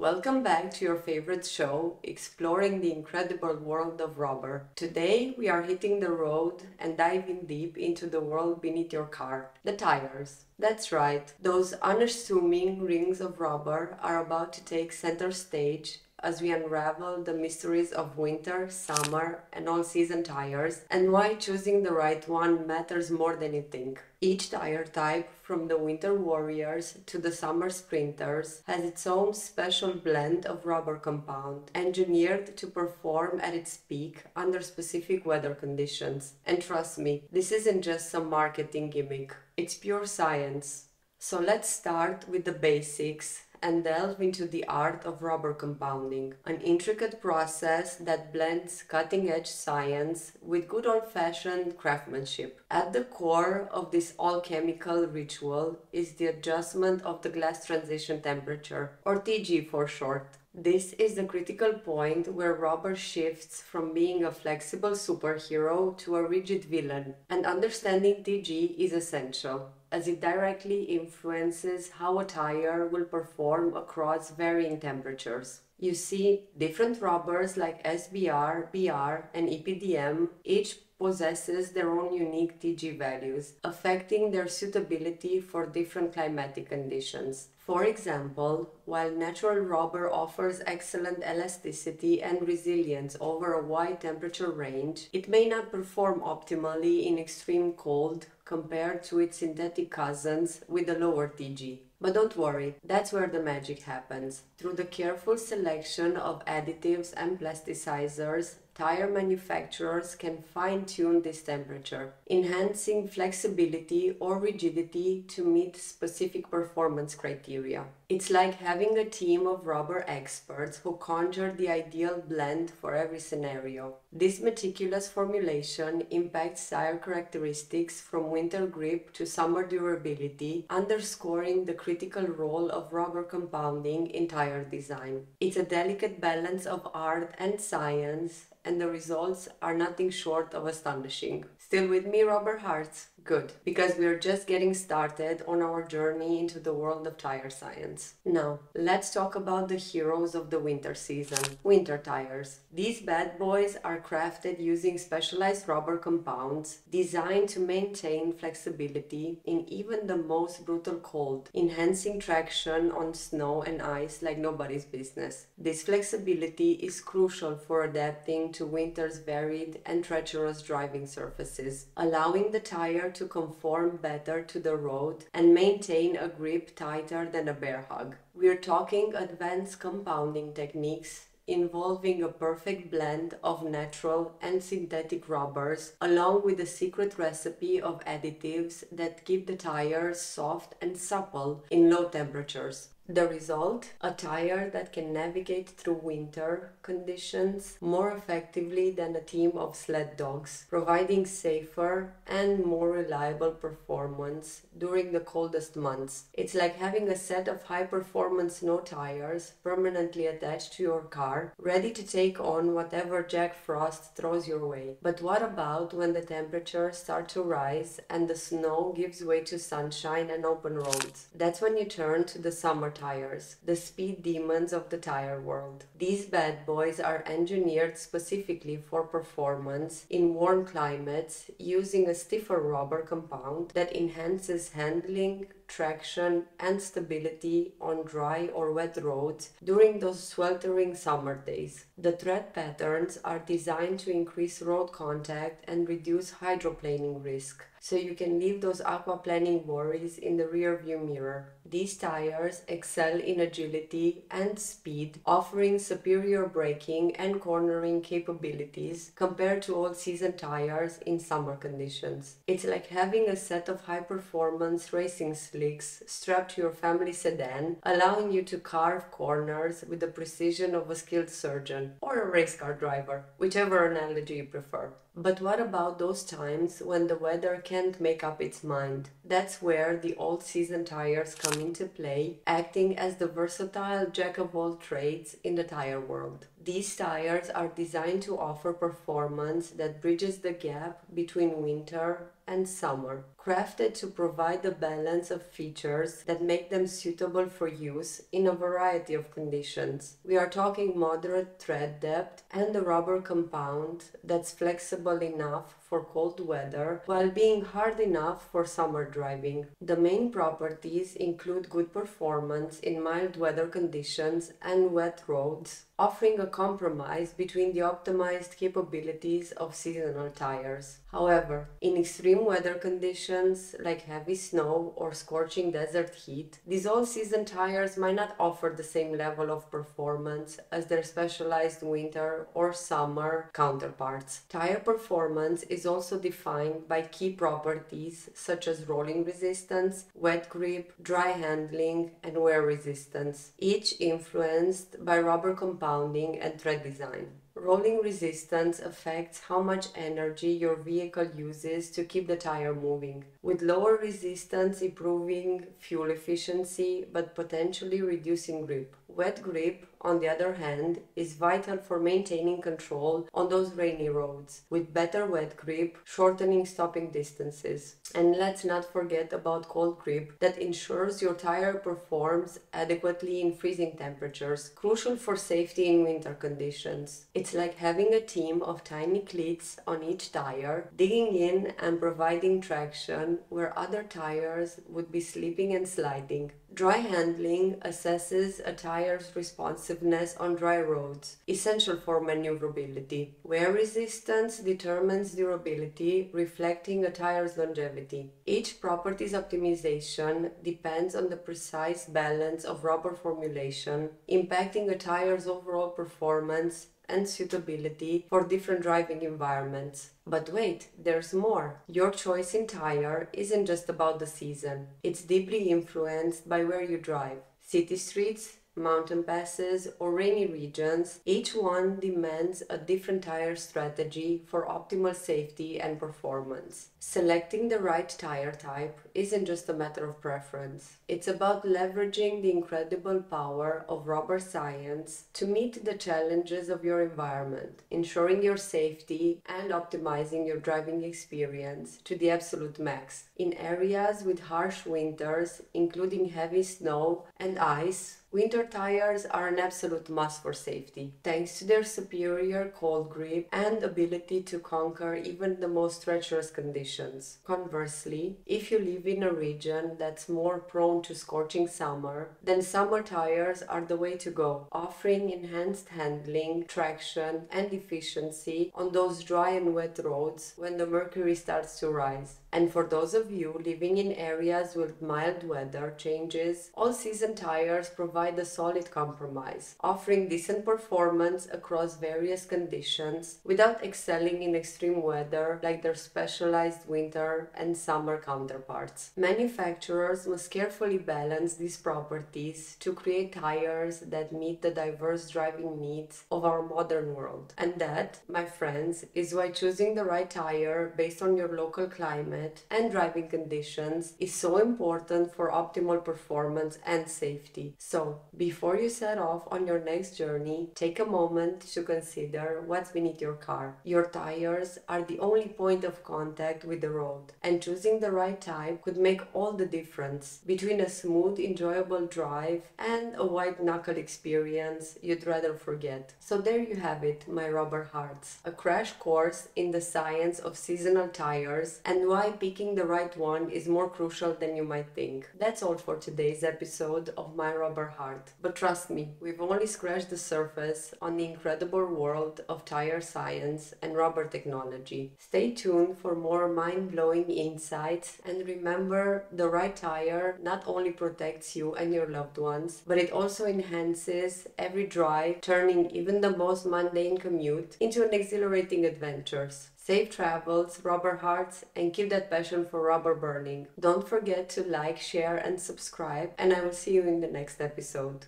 Welcome back to your favorite show, exploring the incredible world of rubber. Today we are hitting the road and diving deep into the world beneath your car the tires. That's right, those unassuming rings of rubber are about to take center stage as we unravel the mysteries of winter, summer, and all season tires, and why choosing the right one matters more than you think. Each tire type, from the winter warriors to the summer sprinters, has its own special blend of rubber compound, engineered to perform at its peak under specific weather conditions. And trust me, this isn't just some marketing gimmick, it's pure science. So let's start with the basics and delve into the art of rubber compounding, an intricate process that blends cutting edge science with good old fashioned craftsmanship. At the core of this all chemical ritual is the adjustment of the glass transition temperature, or TG for short. This is the critical point where rubber shifts from being a flexible superhero to a rigid villain, and understanding TG is essential as it directly influences how a tire will perform across varying temperatures. You see, different rubbers like SBR, BR, and EPDM each possesses their own unique TG values, affecting their suitability for different climatic conditions. For example, while natural rubber offers excellent elasticity and resilience over a wide temperature range, it may not perform optimally in extreme cold compared to its synthetic cousins with a lower TG. But don't worry, that's where the magic happens. Through the careful selection of additives and plasticizers, tire manufacturers can fine tune this temperature, enhancing flexibility or rigidity to meet specific performance criteria. It's like having a team of rubber experts who conjure the ideal blend for every scenario. This meticulous formulation impacts tire characteristics from winter grip to summer durability, underscoring the critical role of rubber compounding in tire design. It's a delicate balance of art and science, and the results are nothing short of astonishing. Still with me, rubber hearts? Good, because we are just getting started on our journey into the world of tire science. Now, let's talk about the heroes of the winter season winter tires. These bad boys are crafted using specialized rubber compounds designed to maintain flexibility in even the most brutal cold, enhancing traction on snow and ice like nobody's business. This flexibility is crucial for adapting to winter's varied and treacherous driving surfaces, allowing the tire to conform better to the road and maintain a grip tighter than a bear hug. We're talking advanced compounding techniques involving a perfect blend of natural and synthetic rubbers, along with a secret recipe of additives that keep the tires soft and supple in low temperatures. The result? A tire that can navigate through winter conditions more effectively than a team of sled dogs, providing safer and more reliable performance during the coldest months. It's like having a set of high performance snow tires permanently attached to your car, ready to take on whatever Jack Frost throws your way. But what about when the temperatures start to rise and the snow gives way to sunshine and open roads? That's when you turn to the summer tires, the speed demons of the tire world. These bad boys are engineered specifically for performance in warm climates using a stiffer rubber compound that enhances handling, traction, and stability on dry or wet roads during those sweltering summer days. The tread patterns are designed to increase road contact and reduce hydroplaning risk, so you can leave those aquaplaning worries in the rearview mirror. These tires excel in agility and speed, offering superior braking and cornering capabilities compared to all season tires in summer conditions. It's like having a set of high performance racing slicks strapped to your family sedan, allowing you to carve corners with the precision of a skilled surgeon or a race car driver, whichever analogy you prefer. But what about those times when the weather can't make up its mind? That's where the all season tires come into play, acting as the versatile jack of all trades in the tire world. These tires are designed to offer performance that bridges the gap between winter and summer, crafted to provide the balance of features that make them suitable for use in a variety of conditions. We are talking moderate tread depth and a rubber compound that's flexible enough for cold weather while being hard enough for summer driving. The main properties include good performance in mild weather conditions and wet roads, offering a compromise between the optimized capabilities of seasonal tires. However, in extreme weather conditions like heavy snow or scorching desert heat, these all season tires might not offer the same level of performance as their specialized winter or summer counterparts. Tire performance is also defined by key properties such as rolling resistance, wet grip, dry handling, and wear resistance, each influenced by rubber compounding and tread design. Rolling resistance affects how much energy your vehicle uses to keep the tire moving, with lower resistance improving fuel efficiency but potentially reducing grip. Wet grip, on the other hand, is vital for maintaining control on those rainy roads, with better wet grip shortening stopping distances. And let's not forget about cold grip that ensures your tire performs adequately in freezing temperatures, crucial for safety in winter conditions. It's like having a team of tiny cleats on each tire, digging in and providing traction where other tires would be slipping and sliding. Dry handling assesses a tire's responsiveness on dry roads, essential for maneuverability. Wear resistance determines durability, reflecting a tire's longevity. Each property's optimization depends on the precise balance of rubber formulation, impacting a tire's overall performance and suitability for different driving environments. But wait, there's more. Your choice in tire isn't just about the season, it's deeply influenced by where you drive. City streets, mountain passes, or rainy regions, each one demands a different tire strategy for optimal safety and performance. Selecting the right tire type isn't just a matter of preference. It's about leveraging the incredible power of rubber science to meet the challenges of your environment, ensuring your safety and optimizing your driving experience to the absolute max. In areas with harsh winters, including heavy snow and ice, Winter tires are an absolute must for safety, thanks to their superior cold grip and ability to conquer even the most treacherous conditions. Conversely, if you live in a region that's more prone to scorching summer, then summer tires are the way to go, offering enhanced handling, traction, and efficiency on those dry and wet roads when the mercury starts to rise. And for those of you living in areas with mild weather changes, all season tires provide a solid compromise, offering decent performance across various conditions without excelling in extreme weather like their specialized winter and summer counterparts. Manufacturers must carefully balance these properties to create tires that meet the diverse driving needs of our modern world. And that, my friends, is why choosing the right tire based on your local climate and driving conditions is so important for optimal performance and safety. So, before you set off on your next journey, take a moment to consider what's beneath your car. Your tires are the only point of contact with the road, and choosing the right type could make all the difference between a smooth, enjoyable drive and a white knuckle experience you'd rather forget. So, there you have it, my rubber hearts a crash course in the science of seasonal tires and why picking the right one is more crucial than you might think. That's all for today's episode of My Rubber But trust me, we've only scratched the surface on the incredible world of tire science and rubber technology. Stay tuned for more mind blowing insights and remember the right tire not only protects you and your loved ones, but it also enhances every drive, turning even the most mundane commute into an exhilarating adventure. Safe travels, rubber hearts, and keep that passion for rubber burning. Don't forget to like, share, and subscribe, and I will see you in the next episode.